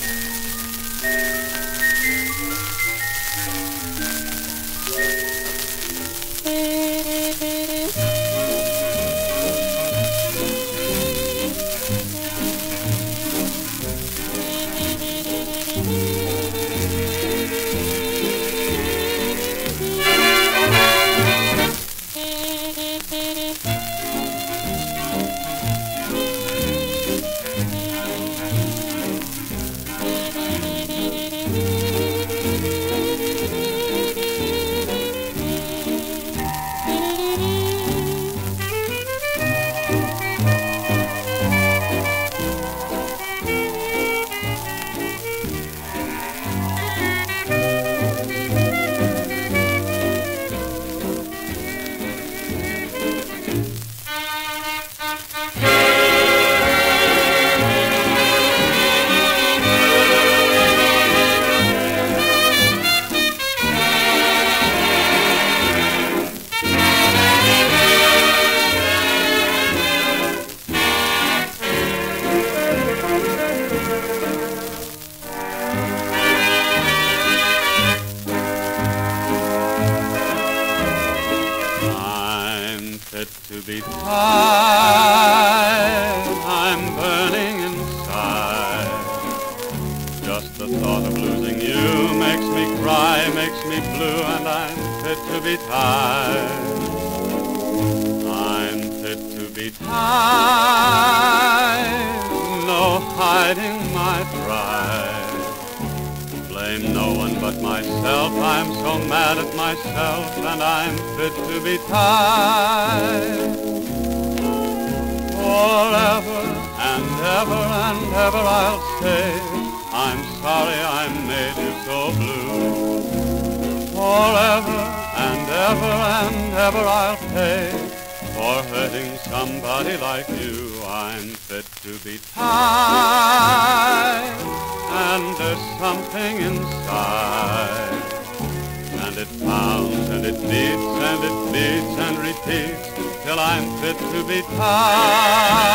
I'm to be tied. I'm burning inside. Just the thought of losing you makes me cry, makes me blue, and I'm fit to be tied. I'm fit to be tied. No hiding my pride. Blame no one but myself. I'm so mad at myself, and I'm fit to be tied. Forever and ever and ever I'll say, I'm sorry I made you so blue. Forever and ever and ever I'll pay for hurting somebody like you. I'm fit to be tied, beats and it beats and repeats till I'm fit to be tied.